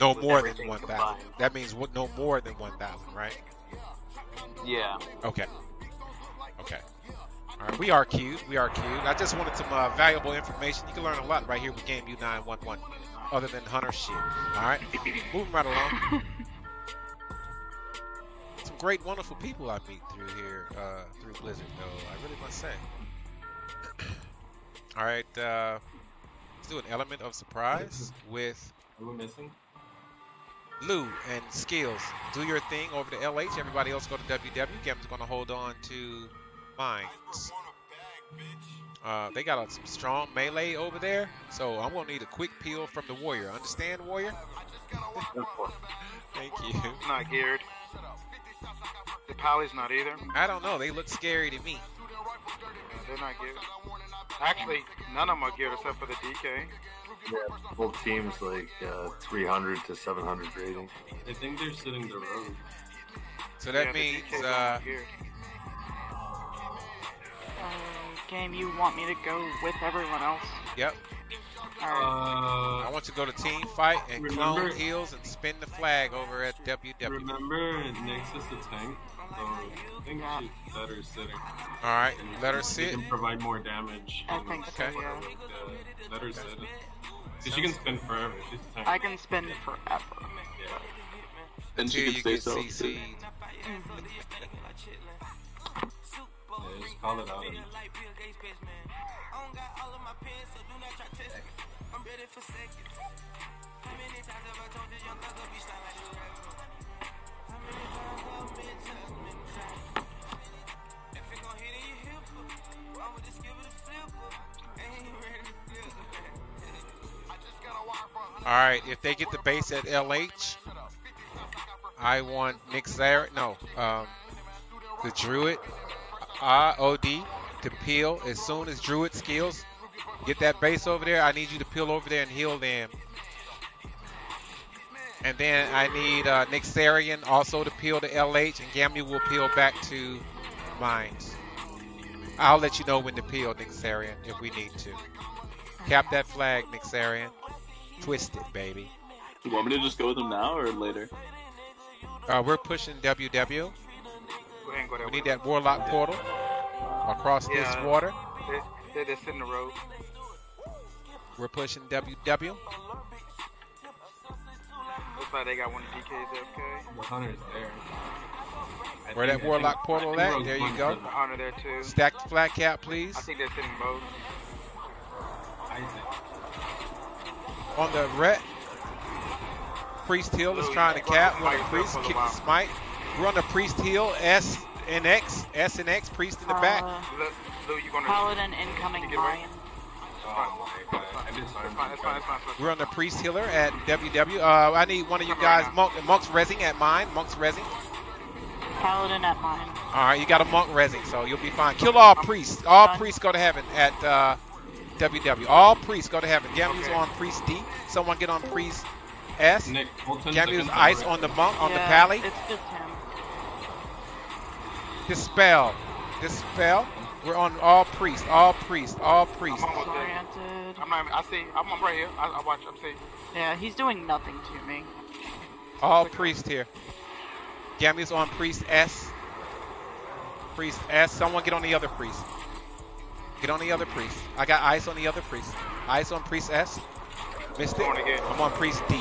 No more than everything 1,000. That means what? No more than 1,000, right? Yeah. Okay. Okay. All right, we are cute. We are cute. I just wanted some uh, valuable information. You can learn a lot right here with Game U911, other than hunter shit. All right, moving right along. Some great, wonderful people I meet through here, uh, through Blizzard, though. I really must say. All right, uh, let's do an element of surprise with Are we missing? Lou and Skills. Do your thing over to LH. Everybody else go to WW. Going to hold on to Mines. Uh, they got a, some strong melee over there, so I'm going to need a quick peel from the Warrior. Understand, Warrior? Thank you. Not geared. The Pally's not either. I don't know. They look scary to me. They're not geared. Actually, none of them are geared except for the DK. Yeah, both teams like uh, 300 to 700 rating. I think they're sitting the road. So that Yeah, means uh. Uh, game, you want me to go with everyone else? Yep. Alright. I Uh, want you to go to team fight and clone Remember- heels and spin the flag over at WW. remember Nexus the tank? So I think Yeah. she let her sitting. All right, And let her she sit. can provide more damage. I think so, Okay. yeah. like, uh, let her sit. Cause she can spin forever. She's a tank. I can spin forever. Yeah. And Until she you can stay get so. CC'd. Yeah, just call it out. and- All right, if they get the base at LH, I want Nick Zarek, no, um, the Druid, uh, OD, to peel as soon as Druid skills. Get that base over there. I need you to peel over there and heal them. And then I need uh, Nick Sarian also to peel to LH, and Gamu will peel back to Mines. I'll let you know when to peel, Nick Sarian, if we need to. Cap that flag, Nick Sarian. Twist it, baby. You want me to just go with him now or later? Uh, we're pushing WW. We need that Warlock portal across Yeah. this water. They're, they're, they're sitting the road. We're pushing WW. Looks like they got one of DKs FK. The hunter's there. I Where that Warlock think- portal at? There you go. the The Hunter there too. Stack the flag cap, please. I think they're sitting both. Isaac. On the ret. Priest Hill is trying to cap. We're on the Priest, kick the smite. We're on the Priest Hill, S and X. S and X, Priest in the back. Uh, Look, Lou, you gonna? Paladin incoming. We're on the Priest Healer at WW. Uh, I need one of you guys, Monk, Monk's Resing at mine. Monk's Resing. Paladin at mine. All right, you got a Monk Resing, so you'll be fine. Kill all priests. All priests go to heaven at uh, WW. All priests go to heaven. Gamu's Okay. on Priest D. Someone get on Priest S. Nick, Gamu's ice on the monk on the pally. It's just him. Dispel. Dispel. We're on all priests. All priests. All priests. I'm almost there. Oriented. I'm not. I see. I'm, I'm right here. I, I watch. I'm seeing. Yeah, he's doing nothing to me. All priest here. Gamu's on priest S. Priest S. Someone get on the other priest. Get on the other priest. I got ice on the other priest. Ice on priest S. Missed it. I'm on priest D.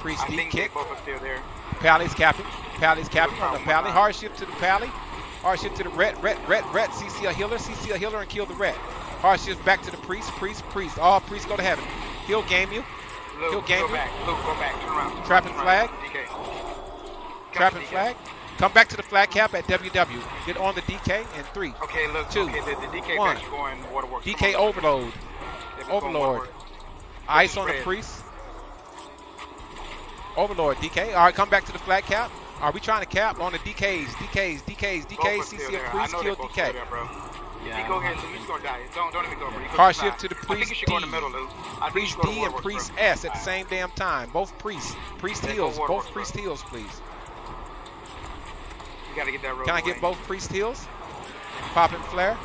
Priest I D think kick. they both are still there. Pally's capping. Pally's capping on the Pally. my. Hardship to the Pally. Hardship to the red, red, red, red. CC a healer. CC a healer and kill the red. Hardship back to the priest. Priest, priest. All priests go to heaven. He'll game you. Luke, He'll game go you. back. Luke, go back. Turn around. Trapping Turn flag. DK. Trapping DK. flag. Come back to the flag cap at WW. Get on the DK in three. Okay, look. Two. Okay, the, the DK One. going waterworks. DK on. overload. They've been going Overlord. Ice on the priest. Overlord. DK. All right, come back to the flag cap. Are we trying to cap on the DKs? DKs, DKs, Both DKs, are still CC there. priest, kill they're both still DK. there, bro. Yeah, go ahead, Lou. You're gonna die. Don't don't even go, bro. Car shift to the I think you priest should go in the middle, Lou. I think Priest you should go to D and waterworks, priest bro. S at the same damn time. Both priests. Priest Yeah, heals. Both waterworks, bro. priest heals, please. You gotta get that road Can I away. get both priest heals? Popping flare.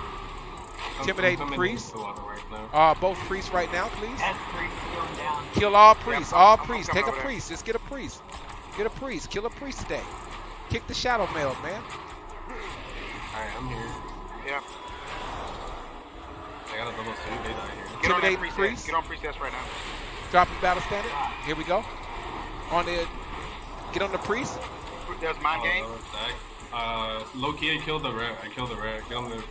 Intimidate I'm priest. into waterworks now. Uh, both priests right now, please. Priest. Kill all priests. I'm- All priests. Take a over there. priest. Just get a priest. Get a priest. Kill a priest today. Kick the shadow mail, man. Alright, I'm here. Yeah. I got a double suit. They die here. Get on that Intimidate priest. priest. Get on priestess right now. Dropping battle standard. Here we go. On the. Get on the priest. There's my Oh, game. double stack. Uh, low key, I killed the rat. I killed the rat. Get on the.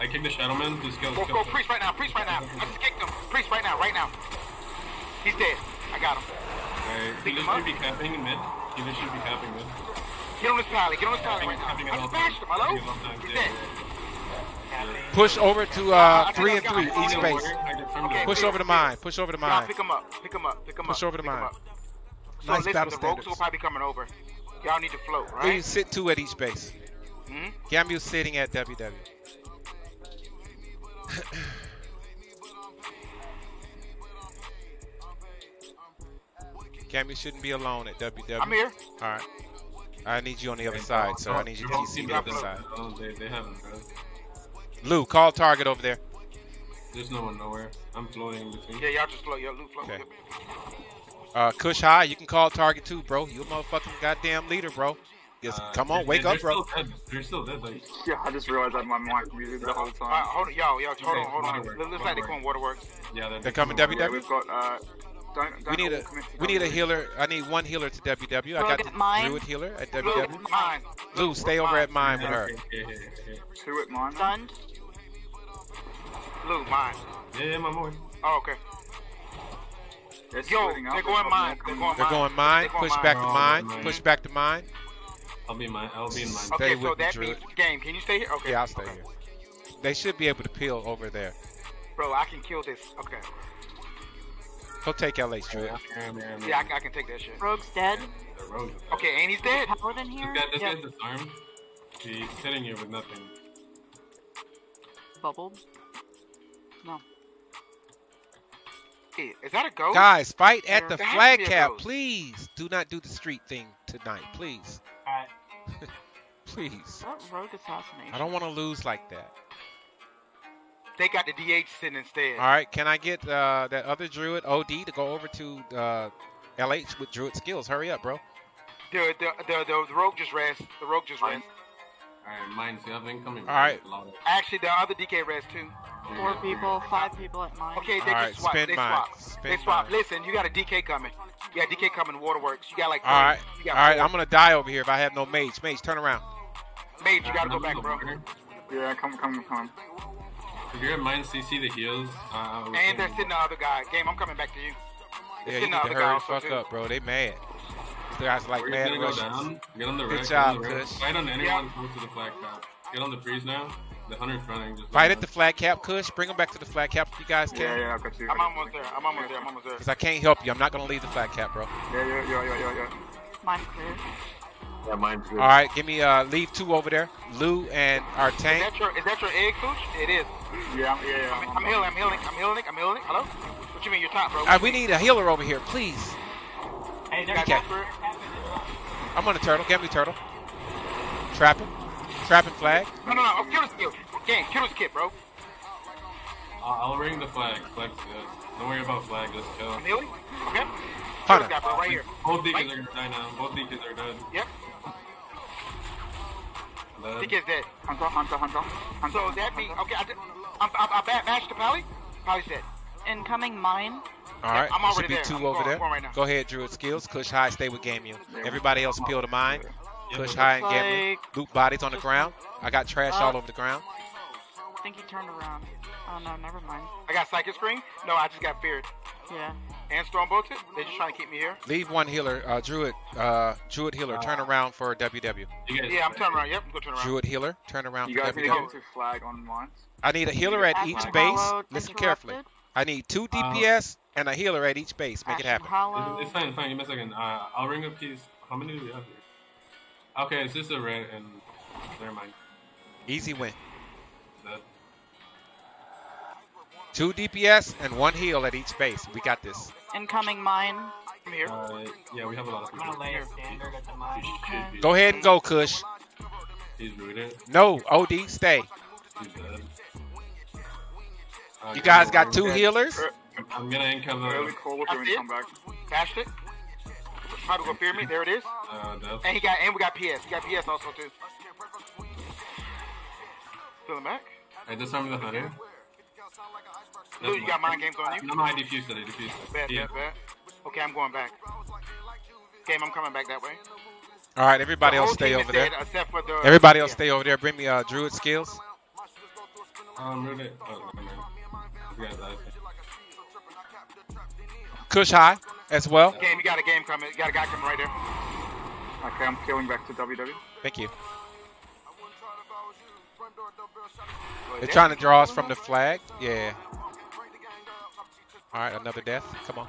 I kicked the Shadowman. Just kill. Go, kill go, the- priest right now. Priest right now. I just kicked him. Priest right now. Right now. He's dead. I got him. Alright, he just up. should be capping mid. He just should be capping mid. Get on this pally. Get on this pally right now. I all smashed him. Hello? Capping at all times, He's dead. Push over to uh, three and three. him. Each Either base. way, I confirmed Okay. Push over to mine. Push over to Y'all mine. pick him up. Pick him up. Pick him Push over to mine. So Nice listen, battle the rogues standards. will probably be coming over. Y'all need to float, Please right? sit two at each base. hmm Gamu's sitting at WW. Gamu shouldn't be alone at WW. I'm here. All right. I need you on the other side, so I need you to TC the other side. Oh, they, they haven't, bro. Lou, call target over there. There's no one nowhere. I'm floating in between. Yeah, y'all just float. Y'all loot float. Okay. Uh, Kush High, you can call target too, bro. You a motherfucking goddamn leader, bro. Just Uh, come on, they're- wake they're up, bro. Still dead. They're still dead. Like, Yeah, I just realized I had my mic muted the whole All right, time. hold on, y'all, y'all, hold on, hold on. waterworks, It looks like they're going waterworks. yeah, they're, They're coming coming WW? Yeah, we've got. Uh, don't, don't We need a we need a healer. I need one healer to WW. I got at the mine. Druid healer at Lou, WW. mine. Lou, stay over at mine with her. Okay. Two at mine. Stunned. Lou, mine. Yeah, yeah, my boy. Oh, okay. They're Yo, they're going mine. They're coming. going They're mine. going mine. They're going Push back to Oh, mine. mine. Push back to mine. I'll be mine. I'll be in mine. Stay Okay, so with that Druid. means game. Can you stay here? Okay. Yeah, I'll stay okay. here. They should be able to peel over there. Bro, I can kill this. Okay. Go take LH, Druid. Yeah, I, can- I can take that shit. Rogue's dead. The rogue is dead. Okay, and he's dead. Paladin here. This guy, this Yep. guy's disarmed. He's sitting here with nothing. Bubbled. No. Hey, Is that a ghost? Guys, fight at the There has flag cap, please. Do not do the street thing tonight, please. Alright. Please. That rogue assassination. I don't want to lose like that. They got the DH sitting instead. All right, can I get uh, that other Druid OD to go over to uh, LH with Druid skills? Hurry up, bro. The, the, the, the, the rogue just rest. The rogue just rest. Alright, mine's the other incoming. All right. Actually, the other DK rest too. Four people, five people at mine. Okay, they All right, just swap. spin They mine. swap. They swap. mine. Listen, you got a DK coming. You got DK coming. Waterworks. You got like. All right, You all got right. four. I'm gonna die over here if I have no mage. Mage, turn around. Mage, you gotta go back, bro. Yeah, come, come, come. If you're at mine, CC the heals. Uh, And they're sitting the other guy. Game, I'm coming back to you. Yeah, you the need to other guy hurry the fuck too. up, bro. They mad. These guys like We're mad gonna go down. Get on the Good wreck. job, on the wreck. Kush. Fight on anyone Yeah. close to the flag top. Get on the freeze now. The hunter's running. Just Fight at the flag cap, Kush. Bring them back to the flag cap if you guys can. Yeah, yeah, I got you. I'm almost there. I'm almost there. I'm almost there. Because I can't help you. I'm not gonna leave the flag cap, bro. Yeah, yeah, yeah, yeah, yeah, yeah. Mine's clear. Yeah, mine's good. All right, give me uh, leave two over there. Lou and our Is that your is that your egg, Cooch? It is. Yeah, I'm- yeah, yeah. I'm, I'm healing. I'm healing. I'm healing. I'm healing. Hello? What you mean? You're top, bro? All right, we need a healer over here, please. Hey, there's Okay. Casper. I'm on a turtle. Get me turtle. Trapping. Trapping flag. No, no, no. Oh, kill this kid. Gang, kill this kid, bro. I'll, I'll ring the flag. Flag's good. Don't worry about flag. Just kill. I'm healing. Okay. Kill this Hunter. guy, bro. Right here. Both deacons Right. are gonna now. Both deacons are dead. Yep. Dead. He gets dead. Hunter, hunter, hunter. hunter So that means okay. I, did- I'm, I'm, I ba- bashed the pally. Pally's dead. Incoming mine. All right, I'm there should already be there. two I'm over going- there. Going right. Go ahead, Druid skills. Kush high, stay with Game U. Everybody else peel to mine. Kush high and Game U. Like, Loot bodies on the ground. I got trash Uh, all over the ground. I think he turned around. Oh no, never mind. I got Psychic Scream. No, I just got feared. Yeah. And storm bolted. They're just trying to keep me here. Leave one healer. Uh, Druid. Uh, Druid healer. Turn around for WW. You Yeah, I'm turning around. Yep, go turn around. Druid healer. Turn around You for guys need to WW. get to flag on mine. I need a healer at Action each base. Listen carefully. I need two DPS and a healer at each base. Make it happen. Hollow. It's, it's fine, fine. Give me a second. Uh, I'll ring a piece. How many do we have here? Okay, it's just a red and never mind. Easy win. Two DPS and one heal at each base. We got this. Incoming mine. I'm here. Uh, yeah, we have a lot of I'm people. gonna lay a standard at the mine. Should Go ahead and go, Kush. He's rooted. No, OD, stay. He's dead. Uh, You guys got two Okay. healers? Er- I'm gonna income Early the Cole will I when see you it. come back. Cashed it. Try to go fear me. There it is. uh. And he got and we got PS. He got PS also too. Feeling back. I disarmed the hunter. Dude, you got mind games on you. No, no, I defused it. I defused it. Bad, Yeah. bad, bad. Okay, I'm going back. Game, I'm coming back that way. All right, everybody else stay over there. dead, for the, Everybody else yeah. stay over there. Bring me uh, druid skills. Um, really? Oh, never mind. You guys died. Kush high as well. Game, you got a game coming. You got a guy coming right there. Okay, I'm killing back to WW. Thank you. They're trying to draw us from the flag. Yeah. All right, another death. Come on.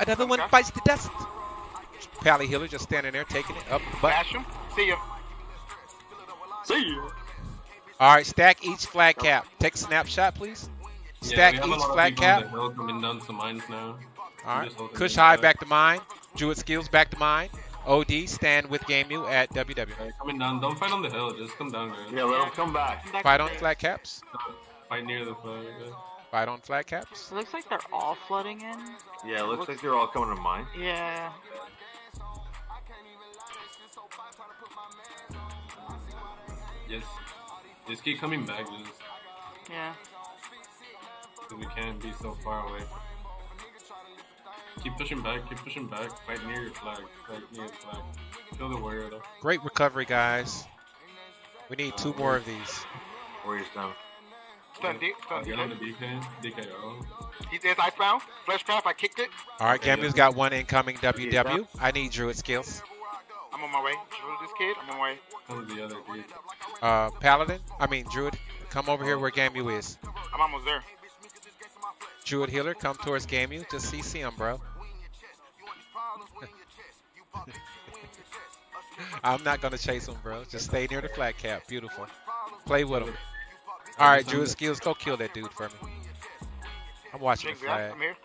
Another one bites the dust. Pally healer just standing there taking it up the butt. Bash him. See ya. See you. All right, stack each flag cap. Take a snapshot, please. Stack we have a each lot of flag cap. the hill coming down to mines now. All right. Just Kush high back. back to mine. Druid skills back to mine. OD stand with Game U at WW. Alright, coming down. Don't fight on the hill. Just come down, guys. Yeah, let them come back. Fight on base. flag caps. Fight near the flag. yeah. Fight on flag caps. It looks like they're all flooding in. Yeah, it looks like they're all coming to mine. Yeah. Yes. Just keep coming back. Just Yeah. we can't be so far away. Keep pushing back. Keep pushing back. Fight near your flag. Fight near your flag. Kill the warrior though. Great recovery, guys. We need two more of these. Warriors down. Stun D. Uh, Stun get on the D. DK. DKO. He is icebound. Flesh trap. I kicked it. All right, Gamu's got one incoming WW. I need druid skills. I'm on my way. Drew this kid. I'm on my way. Comes the other dude. Uh, Paladin, I mean Druid, come over here where Gamu is. I'm almost there. Druid healer, come towards Gamu. Just CC him, bro. I'm not gonna chase him, bro. Just stay near the flat cap. Beautiful. Play with him. All right, Druid skills, go kill that dude for me. I'm watching the Jig, flag. I'm here.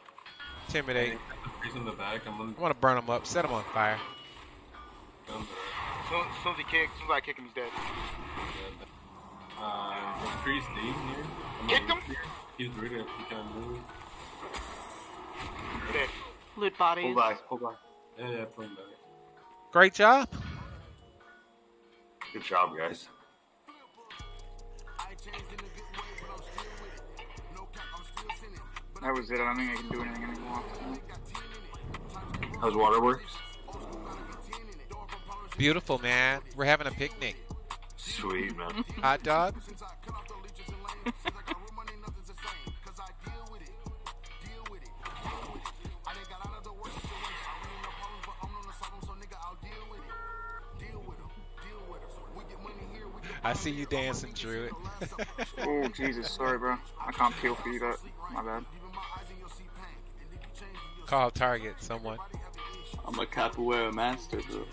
Intimidate. He's in the back. I'm on. I want to burn him up. Set him on fire. down Soon, soon as he kicks, soon as I kick him, he's dead. uh, the priest D here. I'm Kicked him? He's ready. He can't move. Dead. Loot bodies. Pull back, pull back. Yeah, yeah, pull back. Great job. Good job, guys. That was it. I don't think I can do anything anymore. How's Waterworks? Beautiful, man. We're having a picnic. Sweet, man. Hot dog. I see you dancing, Druid. Oh, Jesus. Sorry, bro. I can't peel for you that. My bad. Call target someone. I'm a capoeira master, bro.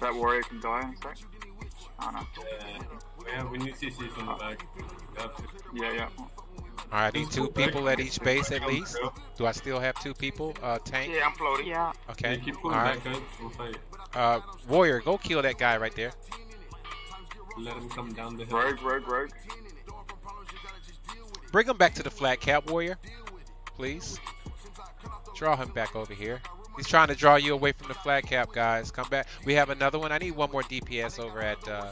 That warrior can die in a sec. I don't know. Yeah, we need CCs in the back. We have to. Yeah, yeah. All right, I need two people at each base at least. Do I still have two people? Uh, tank. Yeah, I'm floating. Yeah. Okay. Yeah, keep All back, guys. Uh, warrior, go kill that guy right there. Let him come down the hill. Rogue, rogue, rogue. Bring him back to the flat cap, warrior. Please. Draw him back over here. He's trying to draw you away from the flag cap, guys. Come back. We have another one. I need one more DPS over at uh,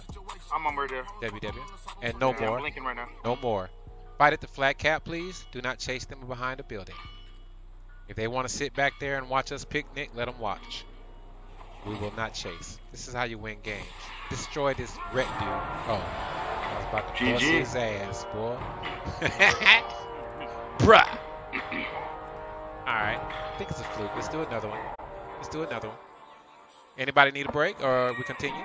I'm on right there. WW. And no Yeah, I'm more. blinking right now. No more. Fight at the flag cap, please. Do not chase them behind a building. If they want to sit back there and watch us picnic, let them watch. We will not chase. This is how you win games. Destroy this red dude. Oh, I was about to bust his ass, boy. Bruh. All right. I think it's a fluke. Let's do another one. Let's do another one. Anybody need a break or we continue?